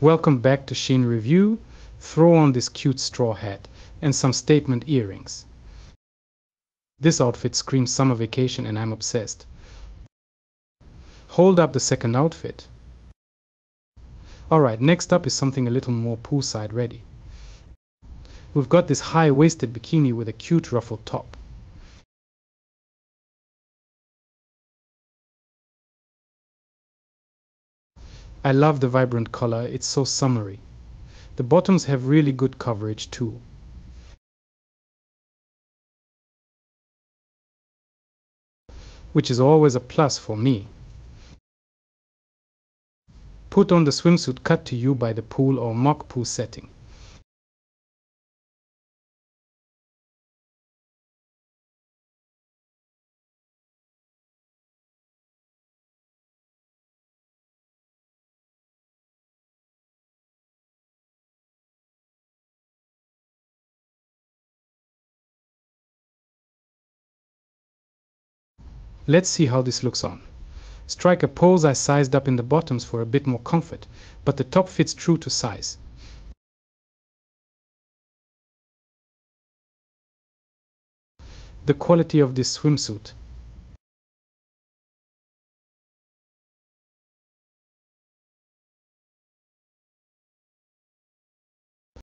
Welcome back to Shein Review. Throw on this cute straw hat and some statement earrings. This outfit screams summer vacation and I'm obsessed. Hold up the second outfit. Alright, next up is something a little more poolside ready. We've got this high-waisted bikini with a cute ruffled top. I love the vibrant color, it's so summery. The bottoms have really good coverage too. Which is always a plus for me. Put on the swimsuit cut to you by the pool or mock pool setting. Let's see how this looks on. Strike a pose I sized up in the bottoms for a bit more comfort, but the top fits true to size. The quality of this swimsuit